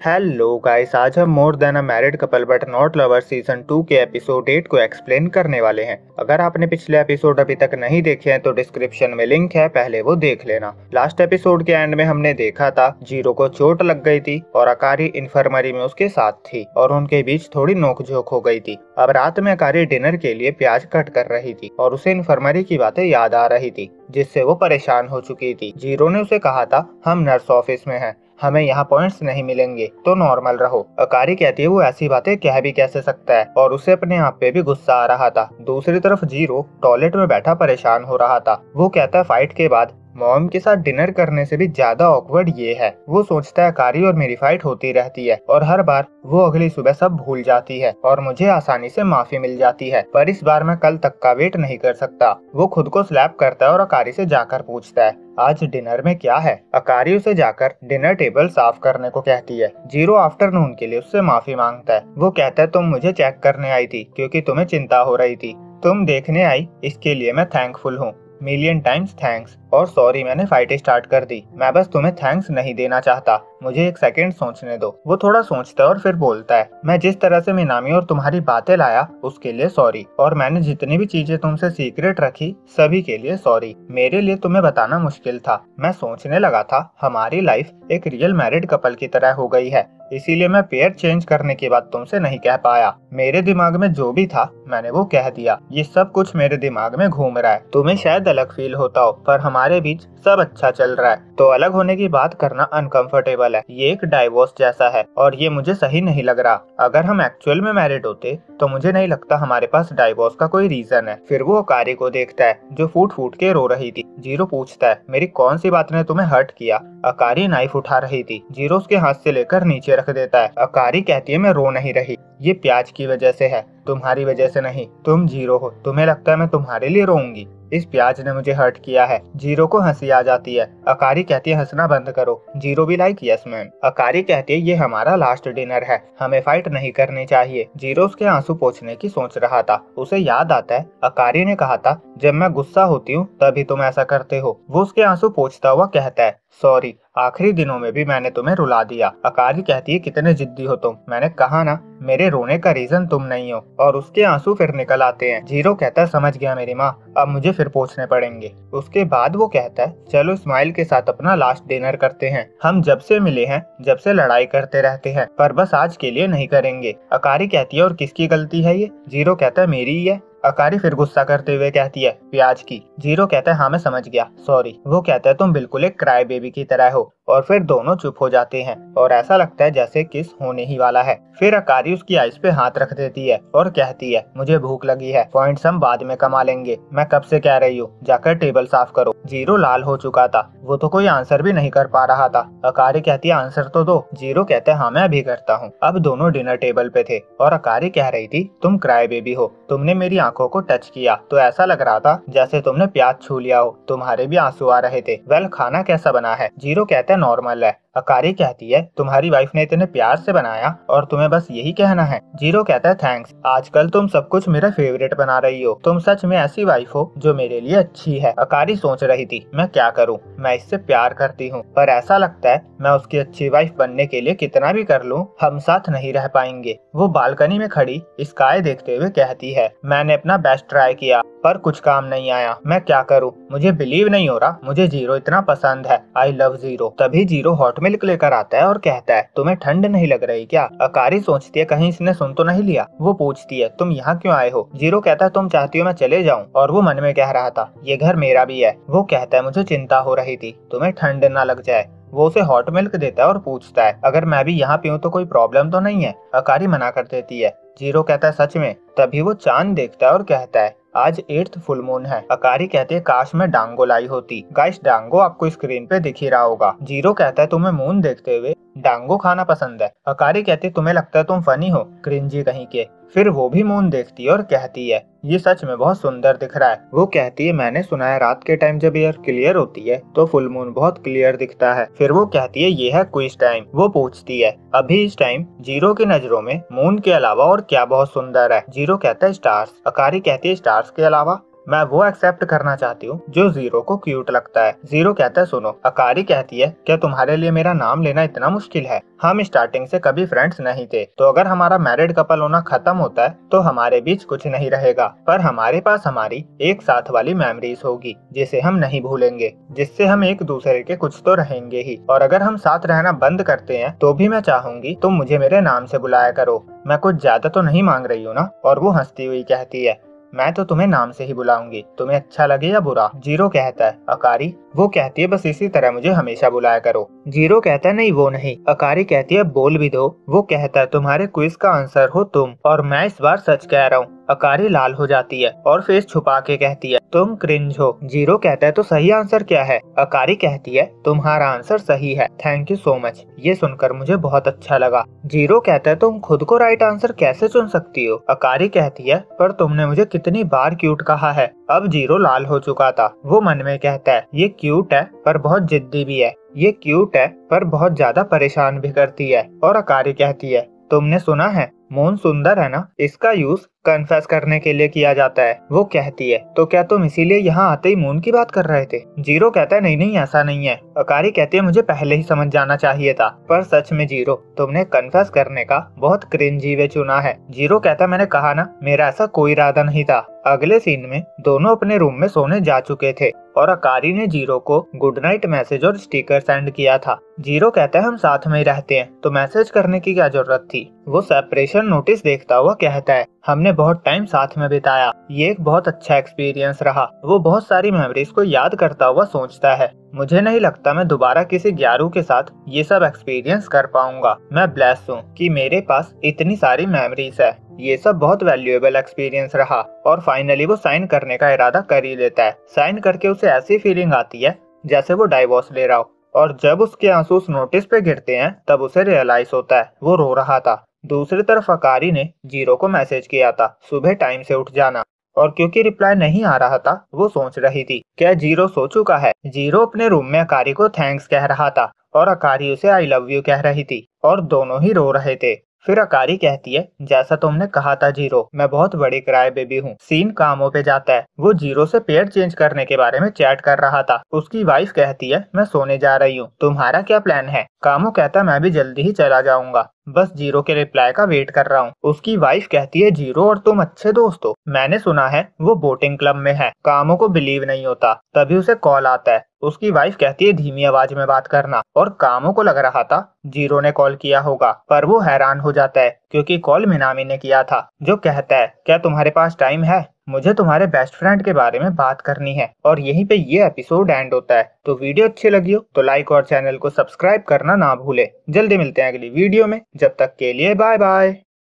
Hello guys आज हम more than a married couple but not lover season two के episode eight को explain करने वाले हैं। अगर आपने पिछले एपिसोड अभी तक नहीं देखे हैं तो डिस्क्रिप्शन में लिंक है, पहले वो देख लेना। लास्ट एपिसोड के एंड में हमने देखा था, ज़ीरो को चोट लग गई थी और अकारी इन्फर्मरी में उसके साथ थी और उनके बीच थोड़ी नोकझोंक हो गई थी। अब रात में अकारी डिनर के लिए प्याज कट कर रही थी और उसे इन्फर्मरी की बातें याद आ रही थी, जिससे वो परेशान हो चुकी थी। ज़ीरो ने उसे कहा था, हम नर्स ऑफ़िस में हैं। हमें यहाँ पॉइंट्स नहीं मिलेंगे। तो नॉर्मल रहो। अकारी कहती है, वो ऐसी बातें कह भी कैसे सकता है? और उसे अपने आप पे भी गुस्सा आ रहा था। दूसरी तरफ़ ज़ीरो टॉयलेट में बैठा परेशान हो रहा था। वो कहता है फाइट के बाद मॉम के साथ डिनर करने से भी ज़्यादा ऑकवर्ड ये है। वो सोचता है कारी और मेरी फाइट होती रहती है, और हर बार वो अगली सुबह सब भूल जाती है, और मुझे आसानी से माफ़ी मिल जाती है, पर इस बार मैं कल तक का वेट नहीं कर सकता। वो खुद को स्लैप करता है और अकारी से जाकर पूछता है, आज डिनर में क्या है? अकारी उसे जाकर डिनर टेबल साफ़ करने को कहती है। ज़ीरो आफ्टरनून के लिए उससे माफ़ी माँगता है। वो कहता है, तुम मुझे चेक करने आई थी, क्योंकि तुम्हें चिंता हो रही थी। तुम देखने आई, इसके लिए मैं थैंकफुल हूँ। मिलियन टाइम्स थैंक्स और सॉरी मैंने फाइट स्टार्ट कर दी। मैं बस तुम्हें थैंक्स नहीं देना चाहता। मुझे एक सेकंड सोचने दो। वो थोड़ा सोचता है और फिर बोलता है, मैं जिस तरह से मिनामी और तुम्हारी बातें लाया, उसके लिए सॉरी और मैंने जितनी भी चीज़ें तुमसे सीक्रेट रखी, सभी के लिए सॉरी मेरे लिए तुम्हें बताना मुश्किल था। मैं सोचने लगा था, हमारी लाइफ एक रियल मैरिड कपल की तरह हो गई है। इसीलिए मैं पेयर चेंज करने के बाद तुमसे नहीं कह पाया। मेरे दिमाग में जो भी था, मैंने वो कह दिया। ये सब कुछ मेरे दिमाग में घूम रहा है। तुम्हें शायद अलग फील होता हो, पर हमारे बीच सब अच्छा चल रहा है। तो अलग होने की बात करना अनकंफर्टेबल है। ये एक डाइवोर्स जैसा है और ये मुझे सही नहीं लग रहा। अगर हम एक्चुअल में मैरिड होते तो मुझे नहीं लगता हमारे पास डाइवोर्स का कोई रीजन है। फिर वो अकारी को देखता है, जो फूट फूट के रो रही थी। ज़ीरो पूछता है, मेरी कौन सी बात ने तुम्हें हर्ट किया? अकारी नाइफ उठा रही थी। ज़ीरो उसके हाथ से लेकर नीचे रख देता है। अकारी कहती है, मैं रो नहीं रही। ये प्याज की वजह से है। तुम्हारी वजह से नहीं। तुम ज़ीरो हो। तुम्हें लगता है मैं तुम्हारे लिए रोऊँगी। इस प्याज ने मुझे हर्ट किया है। ज़ीरो को हँसी आ जाती है। अकारी कहती है, हंसना बंद करो। ज़ीरो भी लाइक यस मैम अकारी कहती है, ये हमारा लास्ट डिनर है। हमें फाइट नहीं करनी चाहिए। ज़ीरो उसके आँसू पोछने की सोच रहा था। उसे याद आता है, अकारी ने कहा था, जब मैं गुस्सा होती हूँ, तभी तुम ऐसा करते हो। वो उसके आँसू पोछता हुआ कहता है सॉरी आखिरी दिनों में भी मैंने तुम्हें रुला दिया। अकारी कहती है, कितने जिद्दी हो तुम। मैंने कहा, ना, मेरे रोने का रीजन तुम नहीं हो और उसके आँसू फिर निकल आते हैं। ज़ीरो कहता है, समझ गया मेरी माँ, अब मुझे फिर पूछने पड़ेंगे। उसके बाद वो कहता है, चलो स्माइल के साथ अपना लास्ट डिनर करते हैं। हम जब से मिले हैं, जब से लड़ाई करते रहते हैं, पर बस आज के लिए नहीं करेंगे। अकारी कहती है, और किसकी गलती है ये? ज़ीरो कहता है, मेरी ही है। अकारी फिर गुस्सा करते हुए कहती है, प्याज की। ज़ीरो कहता है हाँ मैं समझ गया। सॉरी वो कहता है, तुम बिल्कुल एक क्राई बेबी की तरह हो। और फिर दोनों चुप हो जाते हैं। और ऐसा लगता है जैसे किस होने ही वाला है। फिर अकारी उसकी आइस पे हाथ रख देती है और कहती है, मुझे भूख लगी है, पॉइंट्स हम बाद में कमा लेंगे। मैं कब से कह रही हूँ, जाकर टेबल साफ़ करो ज़ीरो लाल हो चुका था। वो तो कोई आंसर भी नहीं कर पा रहा था। अकारी कहती है आंसर तो दो। ज़ीरो कहते, हैं हाँ मैं अभी करता हूँ। अब दोनों डिनर टेबल पे थे। और अकारी कह रही थी, तुम क्राई बेबी हो। तुमने मेरी आँखों को टच किया। तो ऐसा लग रहा था जैसे तुमने प्याज छू लिया हो। तुम्हारे भी आँसू आ रहे थे। वेल, खाना कैसा बना है? ज़ीरो कहते नॉर्मल है? अकारी कहती है, तुम्हारी वाइफ ने इतने प्यार से बनाया और तुम्हें बस यही कहना है। ज़ीरो कहता है थैंक्स आजकल तुम सब कुछ मेरा फेवरेट बना रही हो। तुम सच में ऐसी वाइफ हो जो मेरे लिए अच्छी है अकारी सोच रही थी, मैं क्या करूँ? मैं इससे प्यार करती हूँ। पर ऐसा लगता है, मैं उसकी अच्छी वाइफ बनने के लिए कितना भी कर लूँ, हम साथ नहीं रह पाएँगे। वो बालकनी में खड़ी स्काई देखते हुए कहती है, मैंने अपना बेस्ट ट्राई किया, पर कुछ काम नहीं आया। मैं क्या करूँ? मुझे बिलीव नहीं हो रहा। मुझे ज़ीरो इतना पसंद है। आई लव ज़ीरो तभी ज़ीरो हॉट मिल्क लेकर आता है और कहता है, तुम्हें ठंड नहीं लग रही क्या? अकारी सोचती है, कहीं इसने सुन तो नहीं लिया? वो पूछती है, तुम यहाँ क्यों आए हो? ज़ीरो कहता है, तुम चाहती हो मैं चले जाऊँ? और वो मन में कह रहा था, ये घर मेरा भी है। वो कहता है, मुझे चिंता हो रही थी, तुम्हें ठंड न लग जाए। वो उसे हॉट मिल्क देता है और पूछता है, अगर मैं भी यहाँ पीऊँ तो कोई प्रॉब्लम तो नहीं है? अकारी मना कर देती है ज़ीरो कहता है सच में, तभी वो चाँद देखता है और कहता है, आज एट्थ फुल मून है। अकारी कहते है, काश में डांगो लाई होती। गाइस, डांगो आपको स्क्रीन पे दिख ही रहा होगा। ज़ीरो कहता है, तुम्हें मून देखते हुए डांगो खाना पसंद है। अकारी कहती, तुम्हें लगता है तुम फनी हो, क्रिंजी कहीं के। फिर वो भी मून देखती है और कहती है, ये सच में बहुत सुंदर दिख रहा है। वो कहती है, मैंने सुना है रात के टाइम जब एयर क्लियर होती है तो फुल मून बहुत क्लियर दिखता है। फिर वो कहती है, ये है क्विज टाइम। वो पूछती है, अभी इस टाइम ज़ीरो की नज़रों में मून के अलावा और क्या बहुत सुंदर है? ज़ीरो कहता है, स्टार्स। अकारी कहती है, स्टार्स के अलावा? मैं वो एक्सेप्ट करना चाहती हूँ जो ज़ीरो को क्यूट लगता है। ज़ीरो कहता है, सुनो, अकारी कहती है क्या तुम्हारे लिए मेरा नाम लेना इतना मुश्किल है। हम स्टार्टिंग से कभी फ्रेंड्स नहीं थे। तो अगर हमारा मैरिड कपल होना खत्म होता है तो हमारे बीच कुछ नहीं रहेगा। पर हमारे पास हमारी एक साथ वाली मेमोरीज होगी, जिसे हम नहीं भूलेंगे, जिससे हम एक दूसरे के कुछ तो रहेंगे ही। और अगर हम साथ रहना बंद करते हैं तो भी मैं चाहूँगी तुम मुझे मेरे नाम से बुलाया करो। मैं कुछ ज़्यादा तो नहीं मांग रही हूँ ना? और वो हंसती हुई कहती है मैं तो तुम्हें नाम से ही बुलाऊँगी। तुम्हें अच्छा लगे या बुरा? ज़ीरो कहता है। अकारी, वो कहती है, बस इसी तरह मुझे हमेशा बुलाया करो। ज़ीरो कहता है, नहीं, वो नहीं। अकारी कहती है, बोल भी दो। वो कहता है, तुम्हारे क्विज का आंसर हो तुम, और मैं इस बार सच कह रहा हूँ। अकारी लाल हो जाती है और फेस छुपा के कहती है, तुम क्रिंज हो। ज़ीरो कहता है तो सही आंसर क्या है? अकारी कहती है, तुम्हारा आंसर सही है। थैंक यू सो मच ये सुनकर मुझे बहुत अच्छा लगा। ज़ीरो कहता है, तुम खुद को राइट आंसर कैसे चुन सकती हो? अकारी कहती है, पर तुमने मुझे कितनी बार क्यूट कहा है? अब ज़ीरो लाल हो चुका था। वो मन में कहता है, ये क्यूट है, पर बहुत जिद्दी भी है। ये क्यूट है, पर बहुत ज़्यादा परेशान भी करती है और अकारी कहती है। तुमने सुना है? मोन सुंदर है ना? इसका यूज़ कन्फेस करने के लिए किया जाता है। वो कहती है तो क्या तुम इसीलिए यहाँ आते ही मून की बात कर रहे थे? ज़ीरो कहता है, नहीं नहीं, ऐसा नहीं है। अकारी कहती है, मुझे पहले ही समझ जाना चाहिए था, पर सच में ज़ीरो, तुमने कन्फेस करने का बहुत क्रिंजी वे चुना है ज़ीरो कहता है, मैंने कहा ना, मेरा ऐसा कोई इरादा नहीं था। अगले सीन में दोनों अपने रूम में सोने जा चुके थे, और अकारी ने ज़ीरो को गुड नाइट मैसेज और स्टिकर सेंड किया था। ज़ीरो कहता है, हम साथ में ही रहते हैं तो मैसेज करने की क्या ज़रूरत थी? वो सेपरेशन नोटिस देखता हुआ कहता है, हमने बहुत टाइम साथ में बिताया। ये एक बहुत अच्छा एक्सपीरियंस रहा। वो बहुत सारी मेमोरीज को याद करता हुआ सोचता है। मुझे नहीं लगता मैं दोबारा किसी ग्यारू के साथ ये सब एक्सपीरियंस कर पाऊँगा। मैं ब्लेस हूँ कि मेरे पास इतनी सारी मेमोरीज है। ये सब बहुत वैल्यूएबल एक्सपीरियंस रहा और फाइनली वो साइन करने का इरादा कर ही लेता है। साइन करके उसे ऐसी फीलिंग आती है, जैसे वो डाइवोर्स ले रहा हो। और जब उसके आँसू उस नोटिस पे गिरते हैं, तब उसे रियलाइज़ होता है, वो रो रहा था। दूसरी तरफ़ अकारी ने ज़ीरो को मैसेज किया था, सुबह टाइम से उठ जाना। और क्योंकि रिप्लाई नहीं आ रहा था, वो सोच रही थी, क्या ज़ीरो सो चुका है? ज़ीरो अपने रूम में अकारी को थैंक्स कह रहा था, और अकारी उसे आई लव यू कह रही थी, और दोनों ही रो रहे थे। फिर अकारी कहती है, जैसा तुमने कहा था ज़ीरो, मैं बहुत बड़े किराए बेबी हूँ। सीन कामों पे जाता है। वो ज़ीरो से पेड़ चेंज करने के बारे में चैट कर रहा था। उसकी वाइफ कहती है, मैं सोने जा रही हूँ। तुम्हारा क्या प्लान है? कामो कहता, मैं भी जल्दी ही चला जाऊँगा। बस ज़ीरो के रिप्लाई का वेट कर रहा हूँ। उसकी वाइफ कहती है, ज़ीरो और तुम अच्छे दोस्त हो। मैंने सुना है, वो बोटिंग क्लब में है। कामों को बिलीव नहीं होता। तभी उसे कॉल आता है। उसकी वाइफ कहती है, धीमी आवाज़ में बात करना। और कामों को लग रहा था, ज़ीरो ने कॉल किया होगा, पर वो हैरान हो जाता है, क्योंकि कॉल मिनामी ने किया था, जो कहता है, क्या तुम्हारे पास टाइम है? मुझे तुम्हारे बेस्ट फ्रेंड के बारे में बात करनी है। और यहीं पे ये एपिसोड एंड होता है। तो वीडियो अच्छी लगी हो तो लाइक और चैनल को सब्सक्राइब करना ना भूले। जल्दी मिलते हैं अगली वीडियो में। जब तक के लिए बाय बाय